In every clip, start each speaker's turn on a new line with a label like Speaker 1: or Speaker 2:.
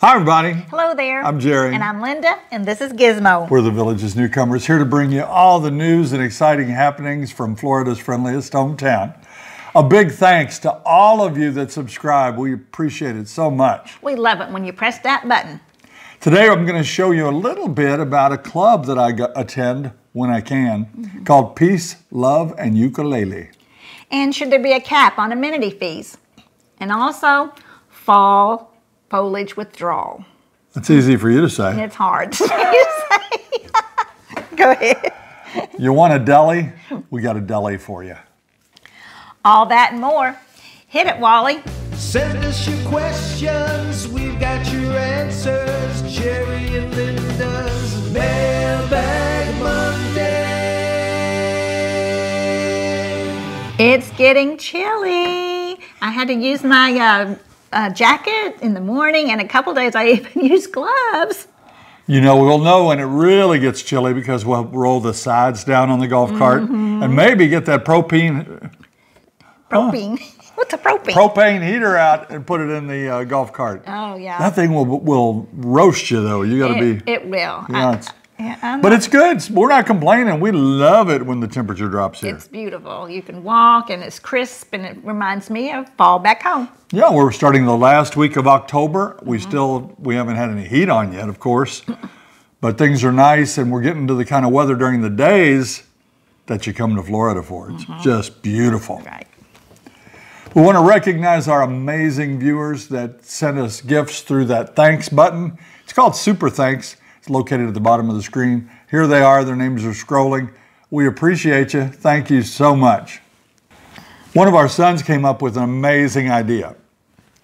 Speaker 1: Hi, everybody.
Speaker 2: Hello there.
Speaker 1: I'm Jerry.
Speaker 2: And I'm Linda, and this is Gizmo.
Speaker 1: We're the Village's newcomers here to bring you all the news and exciting happenings from Florida's friendliest hometown. A big thanks to all of you that subscribe. We appreciate it so much.
Speaker 2: We love it when you press that button.
Speaker 1: Today, I'm going to show you a little bit about a club that I attend when I can mm-hmm. called Peace, Love, and Ukulele.
Speaker 2: And should there be a cap on amenity fees? And also, fall foliage withdrawal.
Speaker 1: That's easy for you to say.
Speaker 2: It's hard to say. Go ahead.
Speaker 1: You want a deli? We got a deli for you.
Speaker 2: All that and more. Hit it, Wally.
Speaker 3: Send us your questions, we've got your answers. Jerry and Linda's Mailbag Monday.
Speaker 2: It's getting chilly. I had to use my uh, uh, jacket in the morning, and a couple days I even used gloves.
Speaker 1: You know, we'll know when it really gets chilly because we'll roll the sides down on the golf cart mm-hmm. and maybe get that propane.
Speaker 2: Propane. Huh. What's a propane?
Speaker 1: Propane heater out and put it in the uh, golf cart.
Speaker 2: Oh yeah.
Speaker 1: That thing will will roast you though. You got to
Speaker 2: be. It will.
Speaker 1: Yeah, yeah, but it's good. We're not complaining. We love it when the temperature drops here.
Speaker 2: It's beautiful. You can walk and it's crisp and it reminds me of fall back home.
Speaker 1: Yeah, we're starting the last week of October. We still we haven't had any heat on yet, of course. but things are nice and we're getting to the kind of weather during the days that you come to Florida for. It's mm-hmm. just beautiful.
Speaker 2: Right.
Speaker 1: We want to recognize our amazing viewers that sent us gifts through that thanks button. It's called Super Thanks located at the bottom of the screen. Here they are, their names are scrolling. We appreciate you. Thank you so much. One of our sons came up with an amazing idea.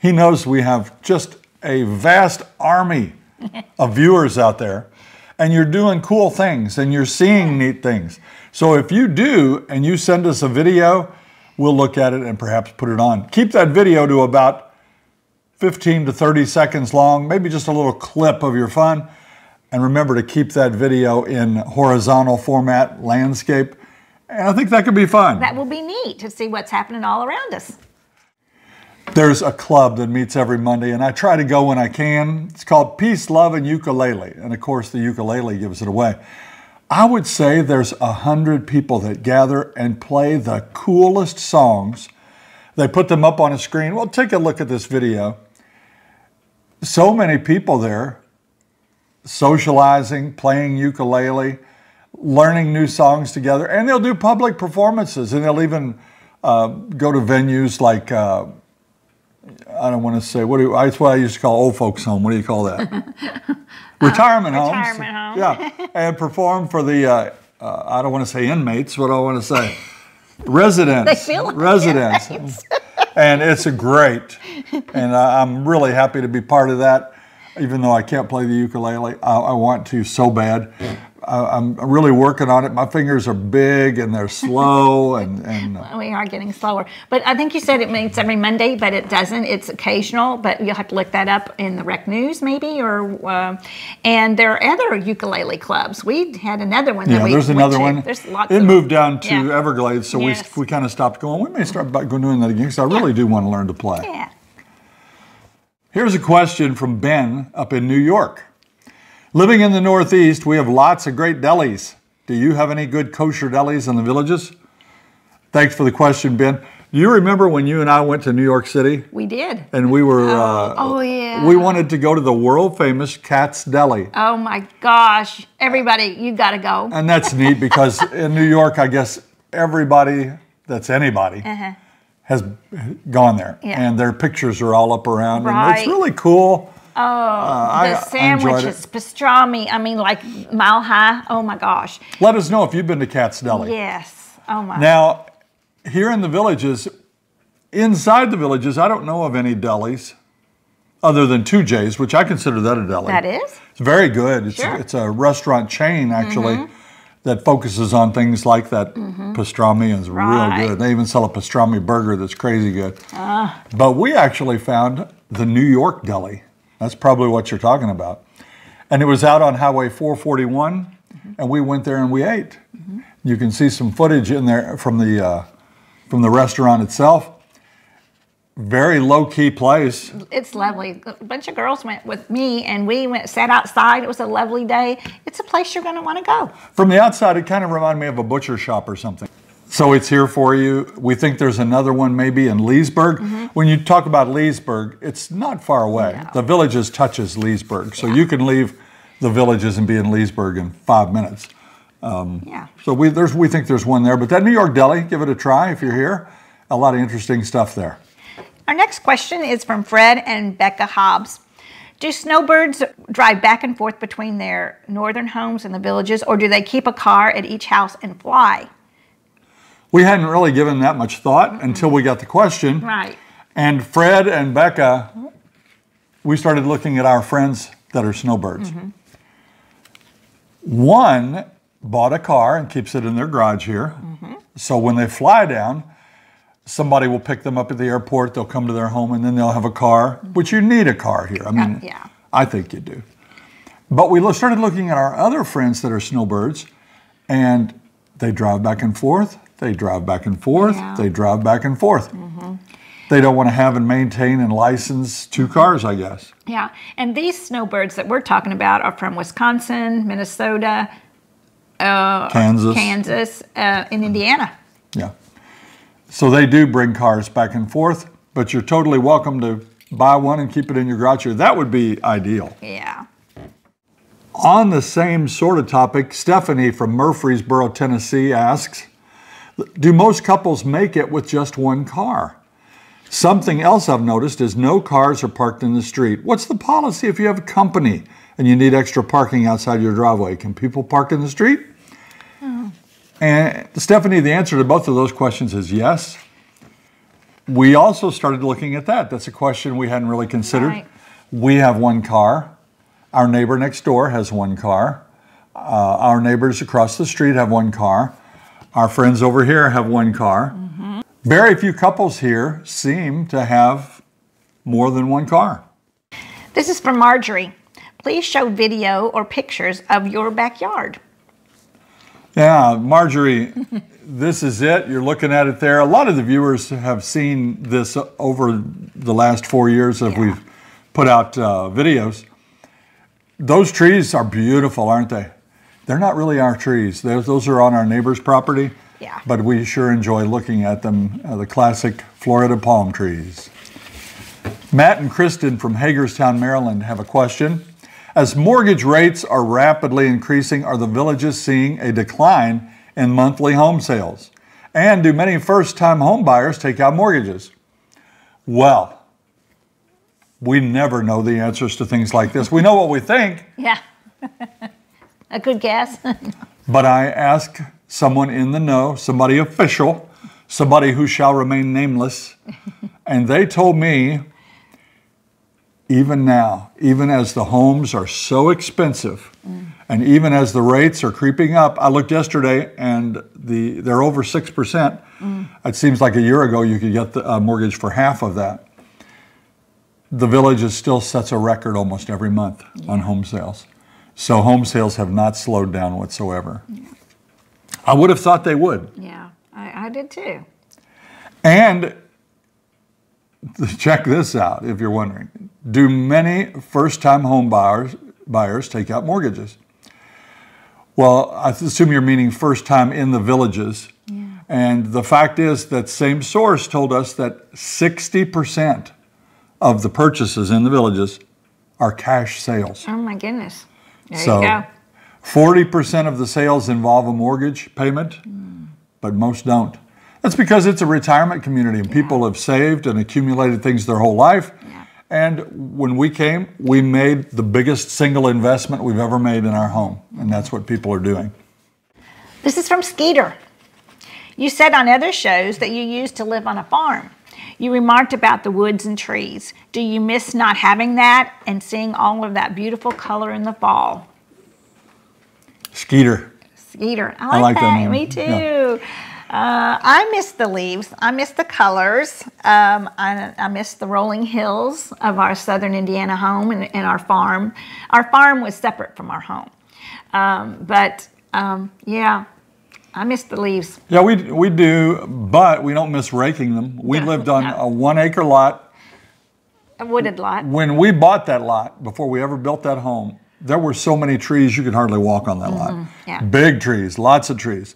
Speaker 1: He knows we have just a vast army of viewers out there, and you're doing cool things and you're seeing neat things. So if you do and you send us a video, we'll look at it and perhaps put it on. Keep that video to about 15 to 30 seconds long, maybe just a little clip of your fun. And remember to keep that video in horizontal format, landscape. And I think that could be fun.
Speaker 2: That will be neat to see what's happening all around us.
Speaker 1: There's a club that meets every Monday, and I try to go when I can. It's called Peace, Love, and Ukulele. And of course, the ukulele gives it away. I would say there's a hundred people that gather and play the coolest songs. They put them up on a screen. Well, take a look at this video. So many people there socializing, playing ukulele, learning new songs together, and they'll do public performances, and they'll even uh, go to venues like uh, I don't want to say what do you, that's what I used to call old folks' home. What do you call that? retirement homes.
Speaker 2: Retirement home.
Speaker 1: yeah, and perform for the uh, uh, I don't want to say inmates. What do I want to say? Residents.
Speaker 2: They feel like
Speaker 1: residents. and it's a great, and I'm really happy to be part of that even though I can't play the ukulele, I, I want to so bad. I, am really working on it. My fingers are big and they're slow, and, and
Speaker 2: uh, we are getting slower. But I think you said it meets every Monday, but it doesn't. It's occasional, but you'll have to look that up in the Rec News, maybe, or uh, and there are other ukulele clubs. We had another one.
Speaker 1: Yeah, there's another one.
Speaker 2: There's lots.
Speaker 1: It moved down to
Speaker 2: yeah.
Speaker 1: Everglades, so yes. we we kind of stopped going. We may start back doing that again because I really yeah. do want to learn to play.
Speaker 2: Yeah.
Speaker 1: Here's a question from Ben up in New York. Living in the Northeast, we have lots of great delis. Do you have any good kosher delis in the villages? Thanks for the question, Ben. Do you remember when you and I went to New York City?
Speaker 2: We did.
Speaker 1: And we were.
Speaker 2: Oh,
Speaker 1: uh,
Speaker 2: oh yeah.
Speaker 1: We wanted to go to the world famous Katz's Deli.
Speaker 2: Oh my gosh. Everybody, you got to go.
Speaker 1: And that's neat because in New York, I guess everybody that's anybody. Uh-huh has gone there,
Speaker 2: yeah.
Speaker 1: and their pictures are all up around,
Speaker 2: right.
Speaker 1: and it's really cool.
Speaker 2: Oh, uh, the I, sandwiches, I pastrami. I mean, like mile high. Oh my gosh!
Speaker 1: Let us know if you've been to Katz's Deli.
Speaker 2: Yes. Oh my.
Speaker 1: Now, here in the villages, inside the villages, I don't know of any delis other than TooJay's, which I consider that a deli.
Speaker 2: That is.
Speaker 1: It's very good. It's
Speaker 2: sure.
Speaker 1: it's a restaurant chain actually. Mm-hmm that focuses on things like that mm-hmm. pastrami is
Speaker 2: right.
Speaker 1: real good. They even sell a pastrami burger that's crazy good.
Speaker 2: Uh.
Speaker 1: But we actually found the New York deli. That's probably what you're talking about. And it was out on Highway 441, mm-hmm. and we went there and we ate. Mm-hmm. You can see some footage in there from the uh, from the restaurant itself. Very low key place.
Speaker 2: It's lovely. A bunch of girls went with me, and we went sat outside. It was a lovely day. It's a place you're going to want to go.
Speaker 1: From the outside, it kind of reminded me of a butcher shop or something. So it's here for you. We think there's another one maybe in Leesburg. Mm-hmm. When you talk about Leesburg, it's not far away.
Speaker 2: No.
Speaker 1: The villages touches Leesburg, so you can leave the villages and be in Leesburg in five minutes.
Speaker 2: Um, yeah.
Speaker 1: So we there's we think there's one there. But that New York Deli, give it a try if you're here. A lot of interesting stuff there.
Speaker 2: Our next question is from Fred and Becca Hobbs. Do snowbirds drive back and forth between their northern homes and the villages, or do they keep a car at each house and fly?
Speaker 1: We hadn't really given that much thought until we got the question.
Speaker 2: Right.
Speaker 1: And Fred and Becca, we started looking at our friends that are snowbirds. Mm-hmm. One bought a car and keeps it in their garage here. Mm-hmm. So when they fly down, somebody will pick them up at the airport, they'll come to their home, and then they'll have a car, which you need a car here. I mean,
Speaker 2: yeah.
Speaker 1: I think you do. But we started looking at our other friends that are snowbirds, and they drive back and forth, they drive back and forth,
Speaker 2: Yeah.
Speaker 1: they drive back and forth. They don't want to have and maintain and license two cars, I guess.
Speaker 2: Yeah. And these snowbirds that we're talking about are from Wisconsin, Minnesota,
Speaker 1: Kansas.
Speaker 2: Kansas, uh, and Indiana.
Speaker 1: Yeah. So they do bring cars back and forth, but you're totally welcome to buy one and keep it in your garage. That would be ideal.
Speaker 2: Yeah.
Speaker 1: On the same sort of topic, Stephanie from Murfreesboro, Tennessee asks Do most couples make it with just one car? Something else I've noticed is no cars are parked in the street. What's the policy if you have a company and you need extra parking outside your driveway? Can people park in the street? Hmm. And Stephanie, the answer to both of those questions is yes. We also started looking at that. That's a question we hadn't really considered.
Speaker 2: Right.
Speaker 1: We have one car. Our neighbor next door has one car. Uh, our neighbors across the street have one car. Our friends over here have one car. Very few couples here seem to have more than one car.
Speaker 2: This is from Marjorie. Please show video or pictures of your backyard.
Speaker 1: Yeah, Marjorie, this is it. You're looking at it there. A lot of the viewers have seen this over the last four years that we've put out uh, videos. Those trees are beautiful, aren't they? They're not really our trees. Those, those are on our neighbor's property.
Speaker 2: Yeah.
Speaker 1: But we sure enjoy looking at them, uh, the classic Florida palm trees. Matt and Kristen from Hagerstown, Maryland have a question. As mortgage rates are rapidly increasing, are the villages seeing a decline in monthly home sales? And do many first time home buyers take out mortgages? Well, we never know the answers to things like this. We know what we think,
Speaker 2: Yeah. A good guess.
Speaker 1: but I ask someone in the know, somebody official, somebody who shall remain nameless, and they told me even now, even as the homes are so expensive, and even as the rates are creeping up, I looked yesterday and the they're over six percent. It seems like a year ago you could get the uh, mortgage for half of that. The village is still sets a record almost every month on home sales, so home sales have not slowed down whatsoever. I would have thought they would.
Speaker 2: yeah, I, I did too.
Speaker 1: And check this out if you're wondering. Do many first time home buyers, buyers take out mortgages? Well, I assume you're meaning first time in the villages. And the fact is that same source told us that 60% of the purchases in the villages are cash sales.
Speaker 2: Oh my goodness. There
Speaker 1: So-
Speaker 2: you go.
Speaker 1: 40% of the sales involve a mortgage payment, mm. but most don't. That's because it's a retirement community and people have saved and accumulated things their whole life.
Speaker 2: Yeah.
Speaker 1: And when we came, we made the biggest single investment we've ever made in our home. And that's what people are doing.
Speaker 2: This is from Skeeter. You said on other shows that you used to live on a farm. You remarked about the woods and trees. Do you miss not having that and seeing all of that beautiful color in the fall?
Speaker 1: Skeeter.
Speaker 2: Skeeter. I like,
Speaker 1: like that
Speaker 2: that.
Speaker 1: name.
Speaker 2: Me too.
Speaker 1: Yeah.
Speaker 2: Uh, I miss the leaves. I miss the colors. Um, I, I miss the rolling hills of our southern Indiana home and, and our farm. Our farm was separate from our home. Um, but um, yeah, I miss the leaves.
Speaker 1: Yeah, we we do, but we don't miss raking them. We
Speaker 2: No,
Speaker 1: lived on
Speaker 2: no.
Speaker 1: a one acre lot.
Speaker 2: A wooded lot.
Speaker 1: When we bought that lot, before we ever built that home, there were so many trees you could hardly walk on that lot.
Speaker 2: Mm-hmm. yeah.
Speaker 1: Big trees, lots of trees.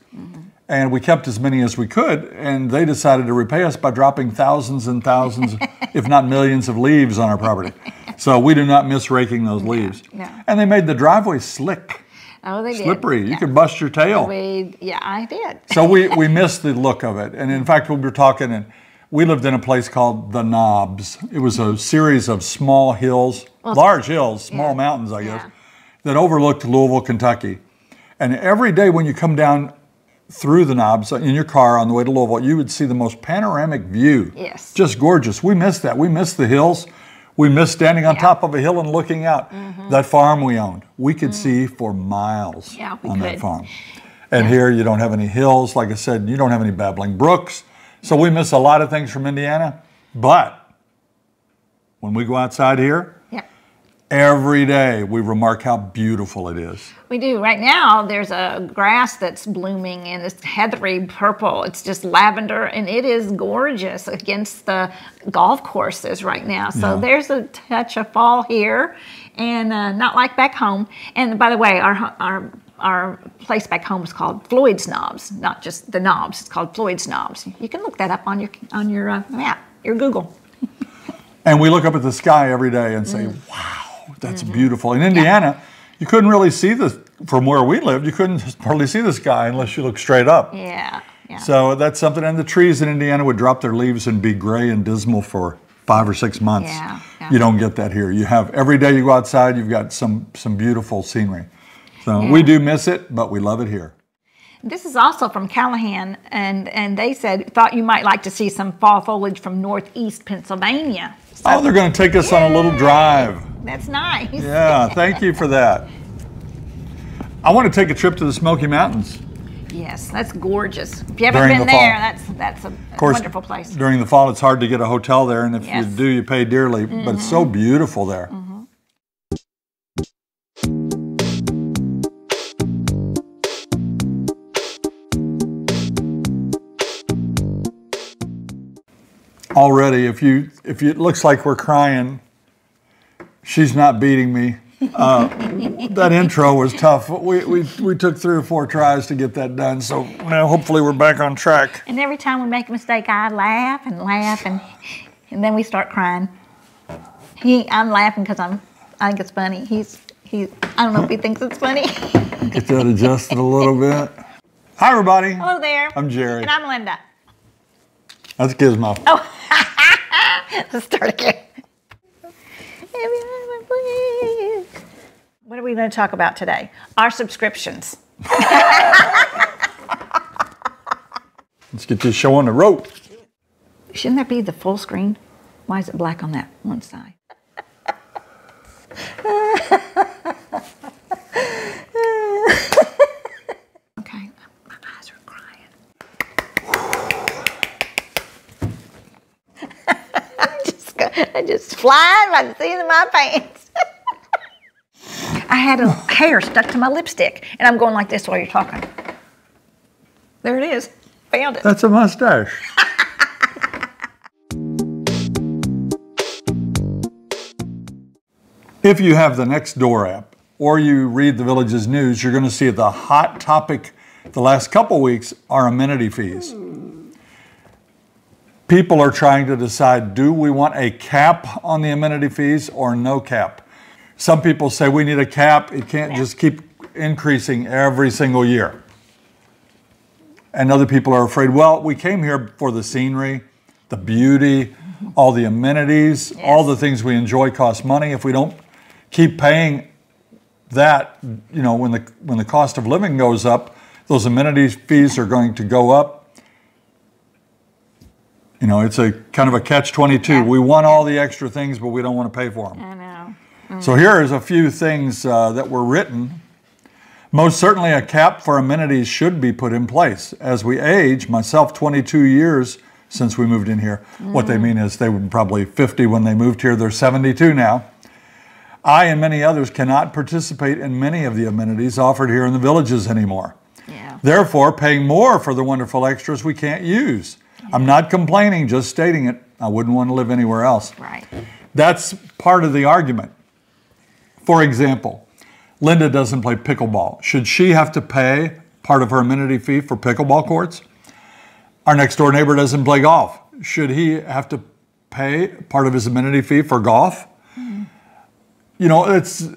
Speaker 1: And we kept as many as we could, and they decided to repay us by dropping thousands and thousands, if not millions, of leaves on our property. So we do not miss raking those leaves.
Speaker 2: no.
Speaker 1: And they made the driveway slick,
Speaker 2: Oh, they did.
Speaker 1: slippery. You
Speaker 2: Yeah.
Speaker 1: could bust your tail.
Speaker 2: We, yeah, I did.
Speaker 1: So we, we missed the look of it. And in fact, we were talking, and we lived in a place called the Knobs. It was a series of small hills, large hills, small
Speaker 2: yeah,
Speaker 1: mountains, I guess,
Speaker 2: yeah.
Speaker 1: that overlooked Louisville, Kentucky. And every day when you come down through the Knobs in your car on the way to Louisville, you would see the most panoramic view.
Speaker 2: Yes.
Speaker 1: Just gorgeous. We missed that. We missed the hills. We missed standing on
Speaker 2: Yeah.
Speaker 1: Top of a hill and looking out. That farm we owned, we could see for miles
Speaker 2: Mm. Yeah,
Speaker 1: on that farm. And here you don't have any hills. Like I said, you don't have any babbling brooks. So we miss a lot of things from Indiana. But when we go outside here,
Speaker 2: Yeah.
Speaker 1: Every day we remark how beautiful it is.
Speaker 2: We do. Right now, there's a grass that's blooming and it's heathery purple. It's just lavender and it is gorgeous against the golf courses right now. So
Speaker 1: Yeah.
Speaker 2: there's a touch of fall here and uh, not like back home. And by the way, our, our, our place back home is called Floyd's Knobs, not just the knobs. It's called Floyd's Knobs. You can look that up on your, on your uh, map, your Google.
Speaker 1: And we look up at the sky every day and say,
Speaker 2: Mm.
Speaker 1: wow, that's
Speaker 2: Mm-hmm.
Speaker 1: beautiful. In Indiana, you couldn't really see the, from where we lived, you couldn't hardly see the sky unless you looked straight up.
Speaker 2: Yeah. Yeah.
Speaker 1: So that's something. And the trees in Indiana would drop their leaves and be gray and dismal for five or six months.
Speaker 2: Yeah, yeah.
Speaker 1: You don't get that here. You have every day you go outside, you've got some some beautiful scenery. So we do miss it, but we love it here.
Speaker 2: This is also from Callahan, and, and they said, thought you might like to see some fall foliage from northeast Pennsylvania. So
Speaker 1: Oh, they're going to take us on a little drive.
Speaker 2: that's nice.
Speaker 1: Yeah, thank you for that. I want to take a trip to the Smoky Mountains.
Speaker 2: Yes, that's gorgeous. If you haven't
Speaker 1: During
Speaker 2: been
Speaker 1: the fall.
Speaker 2: there, that's that's a
Speaker 1: Of course,
Speaker 2: wonderful place.
Speaker 1: during the fall, it's hard to get a hotel there, and if
Speaker 2: Yes. Mm-hmm.
Speaker 1: you do, you pay dearly. But it's so beautiful there. Already, if you if you, it looks like we're crying, she's not beating me. Uh, that intro was tough. We, we we took three or four tries to get that done. So now hopefully we're back on track.
Speaker 2: And every time we make a mistake, I laugh and laugh, and and then we start crying. He, I'm laughing because I'm, I think it's funny. He's, he, I don't know if he thinks it's funny.
Speaker 1: Get that adjusted a little bit. Hi, everybody.
Speaker 2: Hello there.
Speaker 1: I'm Jerry.
Speaker 2: And I'm Linda.
Speaker 1: That's Gizmo. Oh.
Speaker 2: Let's start again. What are we going to talk about today? Our subscriptions.
Speaker 1: Let's get this show on the road.
Speaker 2: Shouldn't that be the full screen? Why is it black on that one side? okay, my eyes are crying. I just, got- I just flying by the seat of my pants. I had a hair stuck to my lipstick, and I'm going like this while you're talking. There it is. Found it.
Speaker 1: That's a mustache. if you have the Nextdoor app or you read the Village's news, you're going to see the hot topic the last couple weeks are amenity fees. People are trying to decide do we want a cap on the amenity fees or no cap? Some people say we need a cap, it can't just keep increasing every single year. And other people are afraid, well, we came here for the scenery, the beauty, all the amenities, all the things we enjoy cost money. If we don't keep paying that, you know, when the when the cost of living goes up, those amenities fees are going to go up. You know, it's a kind of a catch 22.
Speaker 2: Yeah.
Speaker 1: We want all the extra things, but we don't want to pay for them.
Speaker 2: I know.
Speaker 1: So here is a few things uh, that were written. Most certainly, a cap for amenities should be put in place. As we age, myself 22 years since we moved in here, what they mean is they were probably 50 when they moved here, they're 72 now. I and many others cannot participate in many of the amenities offered here in the villages anymore.
Speaker 2: Yeah.
Speaker 1: Therefore, paying more for the wonderful extras we can't use. I'm not complaining, just stating it. I wouldn't want to live anywhere else.
Speaker 2: Right.
Speaker 1: That's part of the argument. For example, Linda doesn't play pickleball. Should she have to pay part of her amenity fee for pickleball courts? Our next door neighbor doesn't play golf. Should he have to pay part of his amenity fee for golf? You know, it's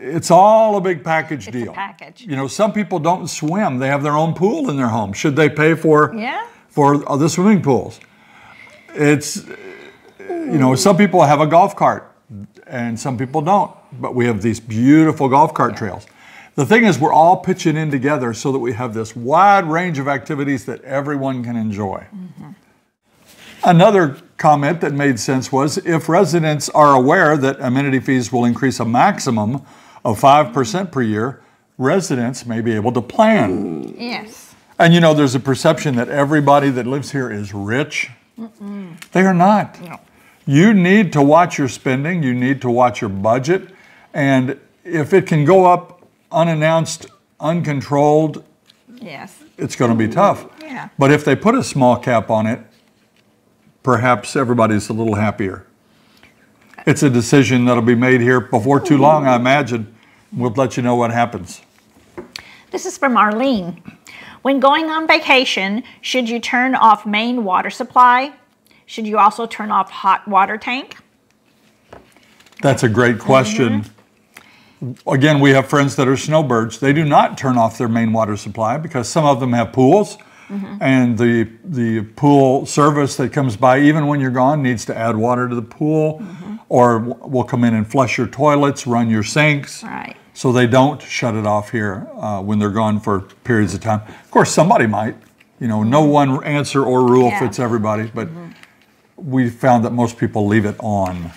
Speaker 1: it's all a big package
Speaker 2: It's
Speaker 1: deal.
Speaker 2: package.
Speaker 1: You know, some people don't swim. They have their own pool in their home. Should they pay for
Speaker 2: Yeah.
Speaker 1: For the swimming pools? It's you know, some people have a golf cart and some people don't. But we have these beautiful golf cart trails. The thing is, we're all pitching in together so that we have this wide range of activities that everyone can enjoy. Mm-hmm. Another comment that made sense was if residents are aware that amenity fees will increase a maximum of 5% per year, residents may be able to plan.
Speaker 2: Yes.
Speaker 1: And you know, there's a perception that everybody that lives here is rich. They are not.
Speaker 2: No.
Speaker 1: You need to watch your spending, you need to watch your budget, and if it can go up unannounced, uncontrolled,
Speaker 2: Yes.
Speaker 1: it's going to be tough.
Speaker 2: Yeah.
Speaker 1: But if they put a small cap on it, perhaps everybody's a little happier. It's a decision that'll be made here before too long, I imagine. We'll let you know what happens.
Speaker 2: This is from Arlene. When going on vacation, should you turn off main water supply? Should you also turn off hot water tank?
Speaker 1: That's a great question. Mm-hmm. Again, we have friends that are snowbirds. They do not turn off their main water supply because some of them have pools, mm-hmm. and the the pool service that comes by, even when you're gone, needs to add water to the pool, mm-hmm. or will come in and flush your toilets, run your sinks.
Speaker 2: Right.
Speaker 1: So they don't shut it off here uh, when they're gone for periods of time. Of course, somebody might. You know, no one answer or rule
Speaker 2: Yeah.
Speaker 1: fits everybody, but we found that most people leave it on.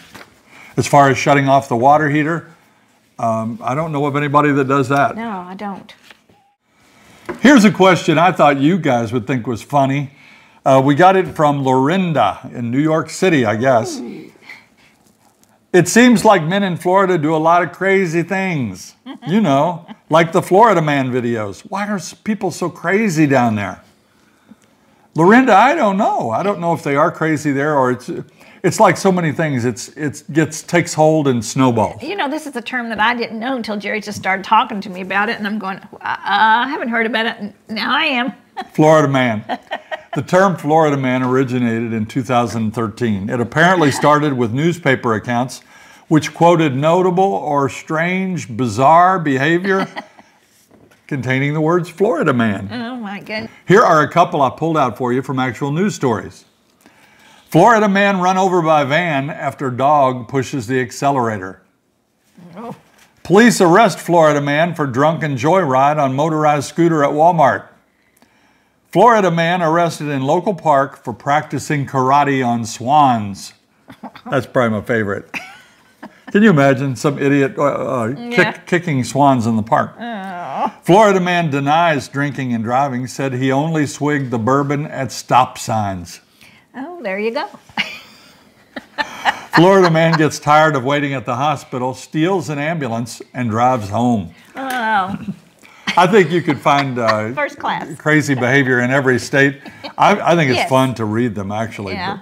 Speaker 1: As far as shutting off the water heater, um, I don't know of anybody that does that.
Speaker 2: No, I don't.
Speaker 1: Here's a question I thought you guys would think was funny. Uh, we got it from Lorinda in New York City, I guess. It seems like men in Florida do a lot of crazy things. You know, like the Florida Man videos. Why are people so crazy down there? Lorinda, I don't know. I don't know if they are crazy there or it's it's like so many things. It's it gets takes hold and snowballs.
Speaker 2: You know, this is a term that I didn't know until Jerry just started talking to me about it, and I'm going, uh, I haven't heard about it. Now I am.
Speaker 1: Florida man. The term Florida man originated in 2013. It apparently started with newspaper accounts which quoted notable or strange, bizarre behavior containing the words Florida man.
Speaker 2: Oh my goodness.
Speaker 1: Here are a couple I pulled out for you from actual news stories. Florida man run over by van after dog pushes the accelerator.
Speaker 2: Oh.
Speaker 1: Police arrest Florida man for drunken joyride on motorized scooter at Walmart. Florida man arrested in local park for practicing karate on swans. That's probably my favorite. Can you imagine some idiot uh, uh, kick, kicking swans in the park? Florida man denies drinking and driving, said he only swigged the bourbon at stop signs.
Speaker 2: Oh, there you go.
Speaker 1: Florida man gets tired of waiting at the hospital, steals an ambulance, and drives home.
Speaker 2: Oh,
Speaker 1: I think you could find uh,
Speaker 2: first class.
Speaker 1: crazy behavior in every state. I, I think it's
Speaker 2: Yes.
Speaker 1: fun to read them, actually.
Speaker 2: Yeah.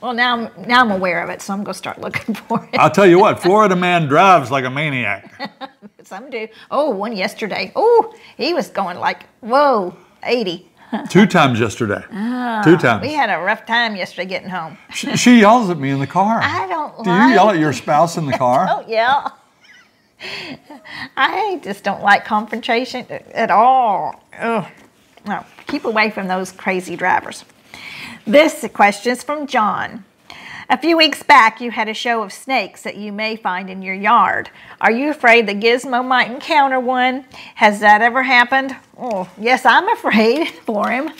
Speaker 2: Well, now I'm, now I'm aware of it, so I'm going to start looking for it.
Speaker 1: I'll tell you what, Florida man drives like a maniac.
Speaker 2: Some do. Oh, one yesterday. Oh, he was going like, whoa, 80.
Speaker 1: Two times yesterday. Two times.
Speaker 2: We had a rough time yesterday getting home.
Speaker 1: She, she yells at me in the car.
Speaker 2: I don't
Speaker 1: Do you yell at your spouse in the car?
Speaker 2: Oh, yeah. I just don't like confrontation at all. Ugh. No, keep away from those crazy drivers. This question is from John. A few weeks back, you had a show of snakes that you may find in your yard. Are you afraid the gizmo might encounter one? Has that ever happened? Oh, yes, I'm afraid for him.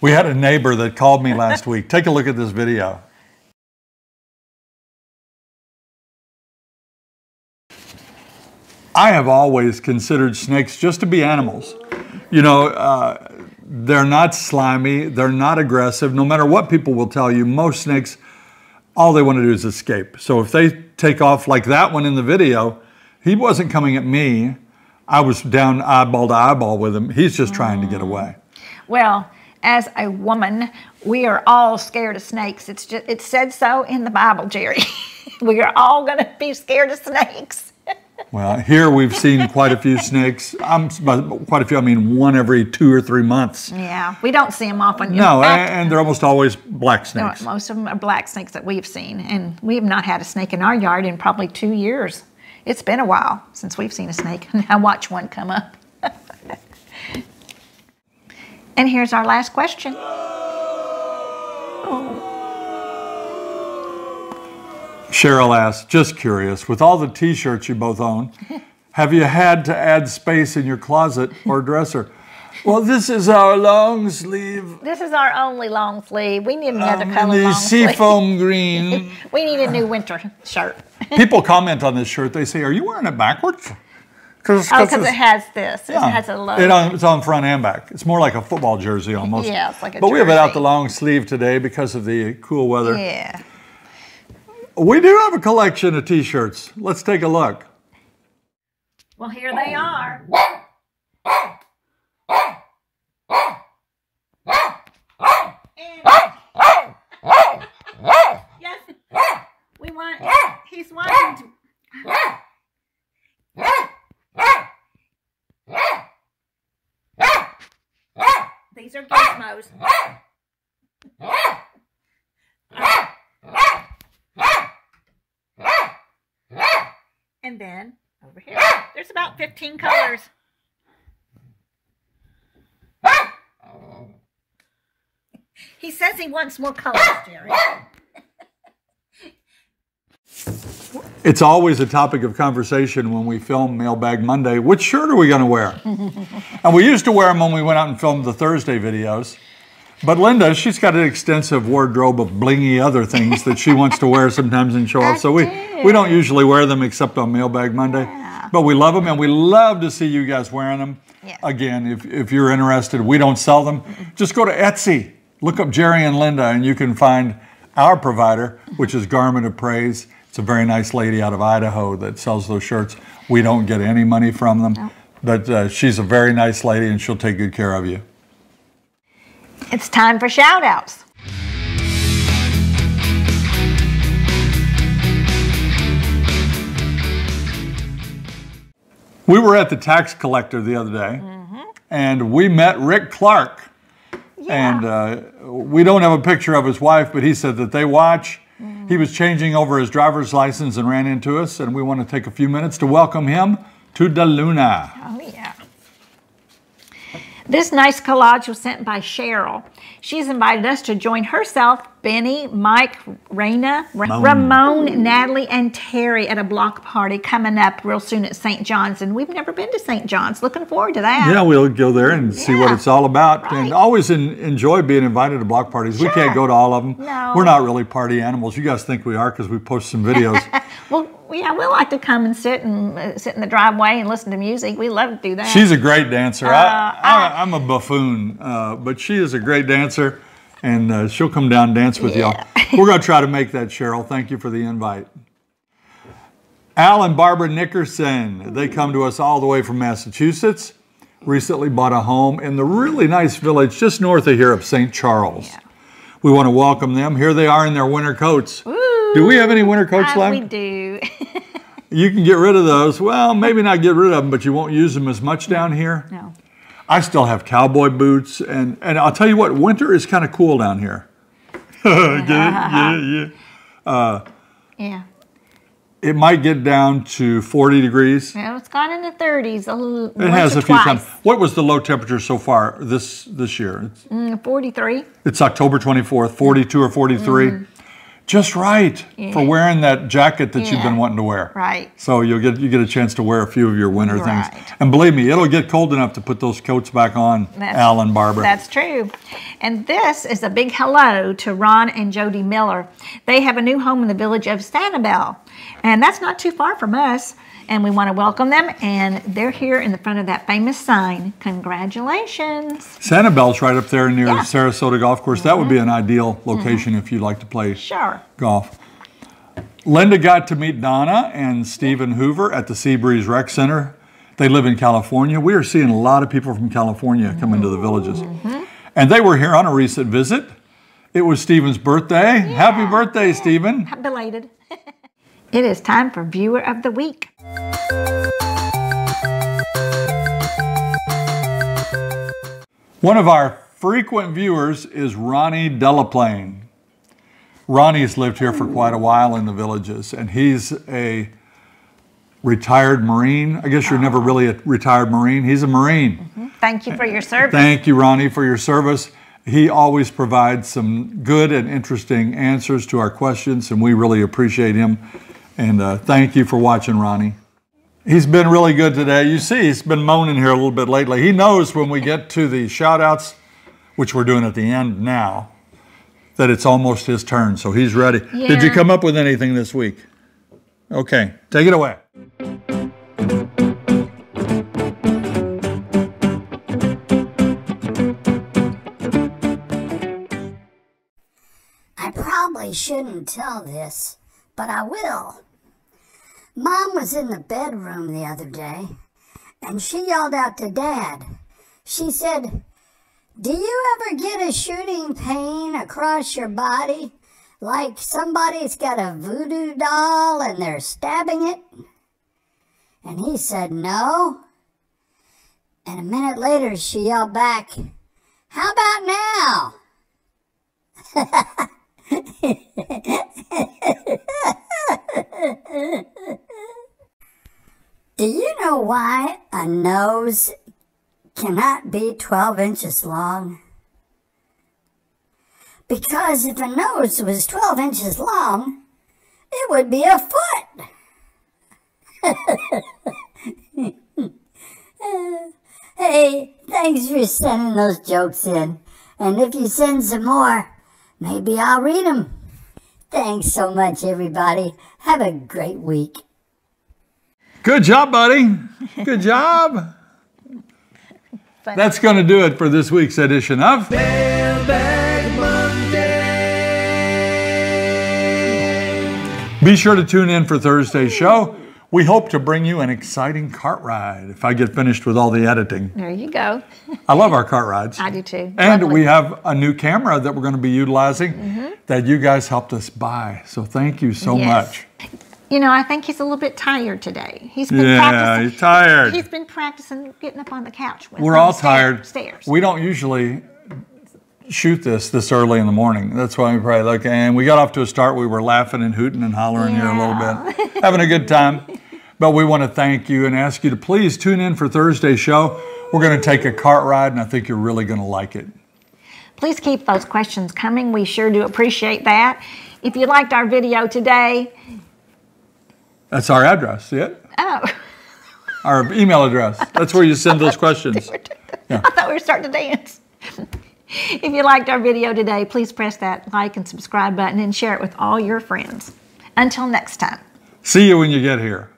Speaker 1: We had a neighbor that called me last week. Take a look at this video. I have always considered snakes just to be animals. You know, uh, they're not slimy, they're not aggressive. No matter what people will tell you, most snakes, all they want to do is escape. So if they take off like that one in the video, he wasn't coming at me. I was down eyeball to eyeball with him. He's just trying to get away.
Speaker 2: Well, as a woman, we are all scared of snakes. It's just it said so in the Bible, Jerry. we are all going to be scared of snakes.
Speaker 1: Well, here we've seen quite a few snakes. I'm by quite a few. I mean, one every two or three months.
Speaker 2: Yeah, we don't see them often.
Speaker 1: No,
Speaker 2: fact,
Speaker 1: and, and they're almost always black
Speaker 2: no,
Speaker 1: snakes.
Speaker 2: most of them are black snakes that we've seen, and we have not had a snake in our yard in probably two years. It's been a while since we've seen a snake. Now watch one come up. and here's our last question. Oh.
Speaker 1: Cheryl asks, just curious, with all the T-shirts you both own, have you had to add space in your closet or dresser? Well, this is our long sleeve.
Speaker 2: This is our only long sleeve. We need another
Speaker 1: um,
Speaker 2: color
Speaker 1: the seafoam green.
Speaker 2: We need a new winter shirt.
Speaker 1: People comment on this shirt. They say, "Are you wearing it backwards?" Because
Speaker 2: Oh, because it has this. It has a logo.
Speaker 1: It on, it's on front and back. It's more like a football jersey almost.
Speaker 2: Yeah, it's like a
Speaker 1: But we have it out the long sleeve today because of the cool weather.
Speaker 2: yeah.
Speaker 1: We do have a collection of T-shirts. Let's take a look.
Speaker 2: Well, here they are. Yes, we want. He's wanting to. These are gizmos. And then over here, ah! there's about 15 colors. Ah! Ah! He says he wants more colors, Jerry.
Speaker 1: It's always a topic of conversation when we film Mailbag Monday. Which shirt are we going to wear? and we used to wear them when we went out and filmed the Thursday videos. But Linda, she's got an extensive wardrobe of blingy other things that she wants to wear sometimes and show off. So we,
Speaker 2: do.
Speaker 1: we don't usually wear them except on Mailbag Monday. But we love them and we love to see you guys wearing them.
Speaker 2: Yeah.
Speaker 1: Again, if, if you're interested, we don't sell them. Just go to Etsy, look up Jerry and Linda, and you can find our provider, which is Garment of Praise. It's a very nice lady out of Idaho that sells those shirts. We don't get any money from them, but uh, she's a very nice lady and she'll take good care of you.
Speaker 2: It's time for shout outs.
Speaker 1: We were at the tax collector the other day, and we met Rick Clark. Yeah. And uh, we don't have a picture of his wife, but he said that they watch. He was changing over his driver's license and ran into us, and we want to take a few minutes to welcome him to De Luna.
Speaker 2: Oh, yeah. This nice collage was sent by Cheryl. She's invited us to join herself, Benny, Mike, Raina, Ra- Ramon, Natalie, and Terry at a block party coming up real soon at St. John's. And we've never been to St. John's. Looking forward to that.
Speaker 1: Yeah, we'll go there and see what it's all about. And always en- enjoy being invited to block parties. We can't go to all of them.
Speaker 2: No.
Speaker 1: We're not really party animals. You guys think we are because we post some videos.
Speaker 2: Well, yeah, we like to come and sit and uh, sit in the driveway and listen to music. We love to do that.
Speaker 1: She's a great dancer.
Speaker 2: Uh,
Speaker 1: I, I'm a buffoon, uh, but she is a great dancer, and uh, she'll come down and dance with y'all. We're going to try to make that, Cheryl. Thank you for the invite. Al and Barbara Nickerson, they come to us all the way from Massachusetts. Recently bought a home in the really nice village just north of here of St. Charles.
Speaker 2: Yeah.
Speaker 1: We want to welcome them. Here they are in their winter coats. Do we have any winter coats
Speaker 2: Uh,
Speaker 1: left?
Speaker 2: we do.
Speaker 1: You can get rid of those. Well, maybe not get rid of them, but you won't use them as much down here.
Speaker 2: no.
Speaker 1: I still have cowboy boots, and, and I'll tell you what, winter is kind of cool down here. it? Yeah, yeah.
Speaker 2: Yeah.
Speaker 1: It might get down to 40 degrees.
Speaker 2: Well, it's gone in the 30s. A l-
Speaker 1: It has a
Speaker 2: or
Speaker 1: few times. What was the low temperature so far this this year? It's,
Speaker 2: Mm, 43.
Speaker 1: it's October 24th, 42 or 43. Just right for wearing that jacket that you've
Speaker 2: Mm-hmm.
Speaker 1: Been wanting to wear.
Speaker 2: Right.
Speaker 1: So you'll get you get a chance to wear a few of your winter
Speaker 2: Right.
Speaker 1: things. And believe me, it'll get cold enough to put those coats back on,
Speaker 2: That's-
Speaker 1: Al and Barbara.
Speaker 2: That's true. And this is a big hello to Ron and Jody Miller. They have a new home in the village of Sanibel, and that's not too far from us. And we want to welcome them, and they're here in the front of that famous sign. Congratulations.
Speaker 1: Sanibel's right up there near
Speaker 2: Yeah.
Speaker 1: Sarasota Golf Course. That would be mm-hmm. an ideal mm-hmm. location if you'd like to play
Speaker 2: Sure.
Speaker 1: golf. Linda got to meet Donna and Stephen Hoover at the Seabreeze Rec Center. They live in California. We are seeing a lot of people from California come into the villages. Mm-hmm. And they were here on a recent visit. It was Stephen's birthday. Happy birthday, Stephen.
Speaker 2: Belated. it is time for Viewer of the Week.
Speaker 1: One of our frequent viewers is Ronnie Delaplane. Ronnie's lived here for quite a while in the villages, and he's a retired Marine. I guess you're never really a retired Marine. He's a Marine. Mm-hmm.
Speaker 2: Thank you for your service.
Speaker 1: Thank you, Ronnie, for your service. He always provides some good and interesting answers to our questions, and we really appreciate him. And uh, thank you for watching, Ronnie. He's been really good today. You see, he's been moaning here a little bit lately. He knows when we get to the shout outs, which we're doing at the end now, that it's almost his turn. So he's ready. Did you come up with anything this week? Okay, take it away.
Speaker 4: I probably shouldn't tell this, but I will. Mom was in the bedroom the other day, and she yelled out to Dad. She said, Do you ever get a shooting pain across your body? Like somebody's got a voodoo doll and they're stabbing it? And he said, No. And a minute later, she yelled back, How about now? Do you know why a nose cannot be 12 inches long? Because if a nose was 12 inches long, it would be a foot. hey, thanks for sending those jokes in. And if you send some more, maybe I'll read them. Thanks so much, everybody. Have a great week.
Speaker 1: Good job, buddy. Good job. That's going to do it for this week's edition of.
Speaker 3: Mailbag Monday.
Speaker 1: Be sure to tune in for Thursday's show. We hope to bring you an exciting cart ride if I get finished with all the editing.
Speaker 2: There you go.
Speaker 1: I love our cart rides.
Speaker 2: I do too.
Speaker 1: And
Speaker 2: Lovely.
Speaker 1: we have a new camera that we're going to be utilizing mm-hmm. that you guys helped us buy. So thank you so
Speaker 2: Yes.
Speaker 1: much.
Speaker 2: You know, I think he's a little bit tired today. He's been
Speaker 1: Yeah,
Speaker 2: practicing.
Speaker 1: he's tired.
Speaker 2: He's been practicing getting up on the couch. With
Speaker 1: We're all
Speaker 2: the
Speaker 1: tired.
Speaker 2: Stairs.
Speaker 1: We don't usually shoot this this early in the morning. That's why we probably look. And we got off to a start. We were laughing and hooting and hollering here a little bit, having a good time. But we want to thank you and ask you to please tune in for Thursday's show. We're going to take a cart ride, and I think you're really going to like it.
Speaker 2: Please keep those questions coming. We sure do appreciate that. If you liked our video today,
Speaker 1: That's our address. See it?
Speaker 2: oh,
Speaker 1: Our email address. That's where you send those questions.
Speaker 2: I thought we were starting to dance. if you liked our video today, please press that like and subscribe button and share it with all your friends. Until next time.
Speaker 1: See you when you get here.